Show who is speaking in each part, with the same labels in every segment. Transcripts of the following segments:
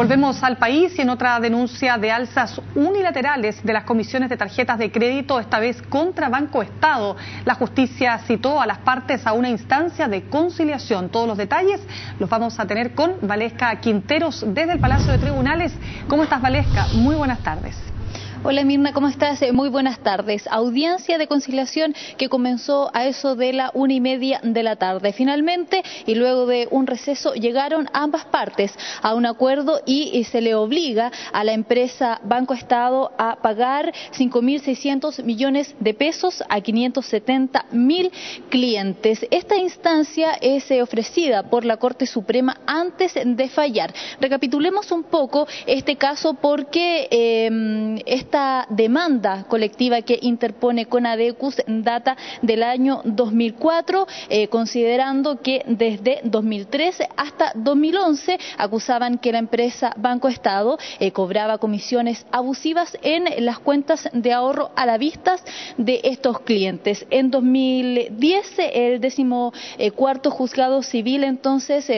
Speaker 1: Volvemos al país y en otra denuncia de alzas unilaterales de las comisiones de tarjetas de crédito, esta vez contra Banco Estado. La justicia citó a las partes a una instancia de conciliación. Todos los detalles los vamos a tener con Valesca Quinteros desde el Palacio de Tribunales. ¿Cómo estás, Valesca? Muy buenas tardes.
Speaker 2: Hola Mirna, ¿cómo estás? Eh, muy buenas tardes. Audiencia de conciliación que comenzó a eso de la una y media de la tarde. Finalmente, y luego de un receso, llegaron ambas partes a un acuerdo y, se le obliga a la empresa Banco Estado a pagar 5.600 millones de pesos a 570.000 clientes. Esta instancia es eh, ofrecida por la Corte Suprema antes de fallar. Recapitulemos un poco este caso porque eh, esta demanda colectiva que interpone Conadecus data del año 2004, eh, considerando que desde 2013 hasta 2011 acusaban que la empresa Banco Estado eh, cobraba comisiones abusivas en las cuentas de ahorro a la vista de estos clientes. En 2010 el décimo eh, cuarto juzgado civil entonces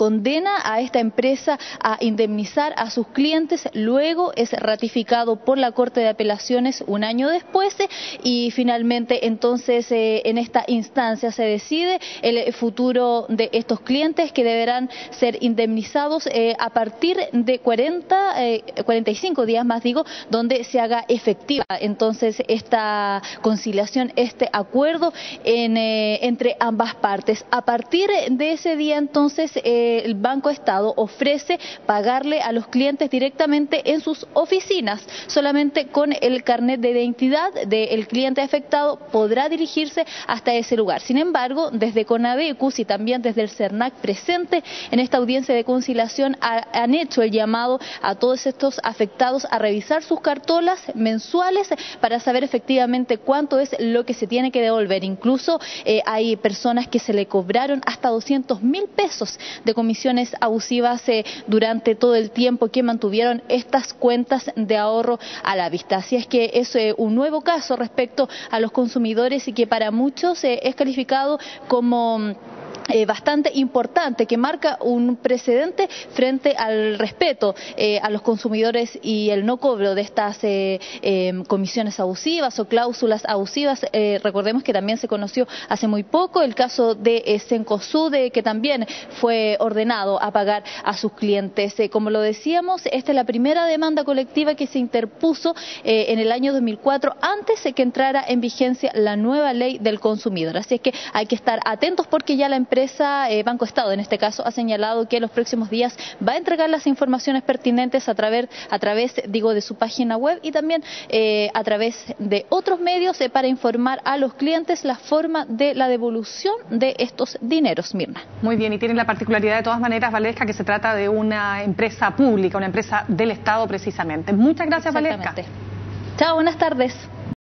Speaker 2: condena a esta empresa a indemnizar a sus clientes, luego es ratificado por la Corte de Apelaciones un año después y finalmente entonces eh, en esta instancia se decide el futuro de estos clientes que deberán ser indemnizados eh, a partir de 40, 45 eh, días más digo, donde se haga efectiva entonces esta conciliación, este acuerdo entre ambas partes. A partir de ese día entonces el Banco Estado ofrece pagarle a los clientes directamente en sus oficinas. Solamente con el carnet de identidad del cliente afectado podrá dirigirse hasta ese lugar. Sin embargo, desde Conadecus y también desde el CERNAC presente en esta audiencia de conciliación han hecho el llamado a todos estos afectados a revisar sus cartolas mensuales para saber efectivamente cuánto es lo que se tiene que devolver. Incluso eh, hay personas que se le cobraron hasta 200 mil pesos de comisiones abusivas eh, durante todo el tiempo que mantuvieron estas cuentas de ahorro a la vista. Así es que es eh, un nuevo caso respecto a los consumidores y que para muchos eh, es calificado como eh, bastante importante que marca un precedente frente al respeto eh, a los consumidores y el no cobro de estas eh, em, comisiones abusivas o cláusulas abusivas. recordemos que también se conoció hace muy poco el caso de Sencosude que también fue ordenado a pagar a sus clientes. como lo decíamos, esta es la primera demanda colectiva que se interpuso en el año 2004 antes de que entrara en vigencia la nueva ley del consumidor. Así es que hay que estar atentos porque ya la empresa eh, Banco Estado en este caso ha señalado que en los próximos días va a entregar las informaciones pertinentes a través, a través digo, de su página web y también eh, a través de otros medios eh, para informar a los clientes la forma de la devolución de estos dineros, Mirna.
Speaker 1: Muy bien, y tiene la particularidad de todas maneras, Valesca, que se trata de una empresa pública, una empresa del Estado precisamente. Muchas gracias, Valesca.
Speaker 2: Chao, buenas tardes.